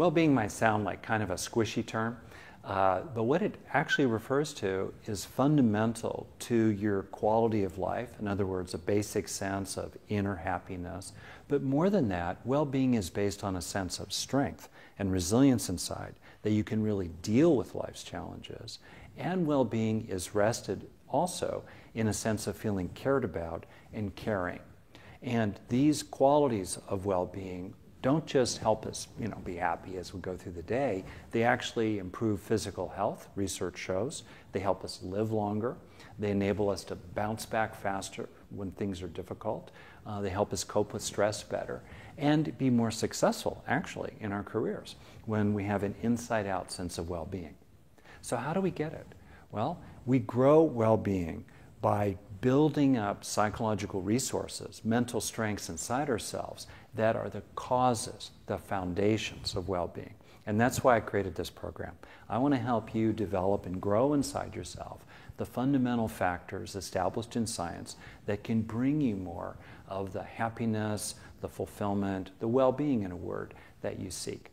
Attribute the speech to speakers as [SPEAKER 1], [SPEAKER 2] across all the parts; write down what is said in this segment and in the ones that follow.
[SPEAKER 1] Well being might sound like kind of a squishy term, uh, but what it actually refers to is fundamental to your quality of life. In other words, a basic sense of inner happiness. But more than that, well being is based on a sense of strength and resilience inside, that you can really deal with life's challenges. And well being is rested also in a sense of feeling cared about and caring. And these qualities of well being don't just help us, you know, be happy as we go through the day. They actually improve physical health, research shows. They help us live longer. They enable us to bounce back faster when things are difficult. Uh, they help us cope with stress better and be more successful, actually, in our careers when we have an inside out sense of well being. So, how do we get it? Well, we grow well being by building up psychological resources, mental strengths inside ourselves that are the causes, the foundations of well being. And that's why I created this program. I want to help you develop and grow inside yourself the fundamental factors established in science that can bring you more of the happiness, the fulfillment, the well being, in a word, that you seek.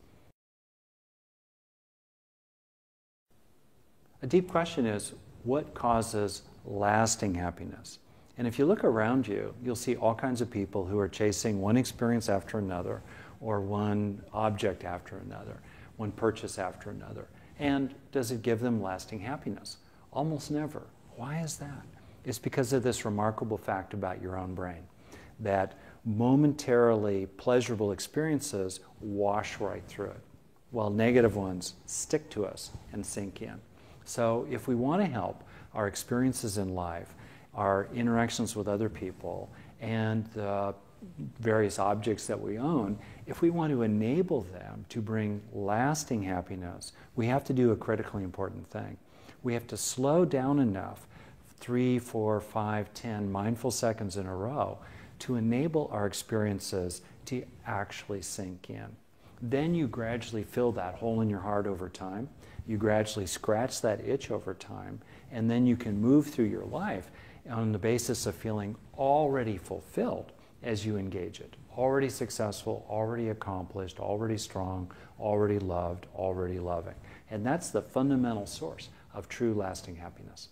[SPEAKER 1] A deep question is what causes lasting happiness? And if you look around you, you'll see all kinds of people who are chasing one experience after another, or one object after another, one purchase after another. And does it give them lasting happiness? Almost never. Why is that? It's because of this remarkable fact about your own brain that momentarily pleasurable experiences wash right through it, while negative ones stick to us and sink in. So, if we want to help our experiences in life our interactions with other people, and the various objects that we own, if we want to enable them to bring lasting happiness, we have to do a critically important thing. We have to slow down enough, three, four, five, ten mindful seconds in a row, to enable our experiences to actually sink in. Then you gradually fill that hole in your heart over time. You gradually scratch that itch over time, and then you can move through your life on the basis of feeling already fulfilled as you engage it. Already successful, already accomplished, already strong, already loved, already loving. And that's the fundamental source of true lasting happiness.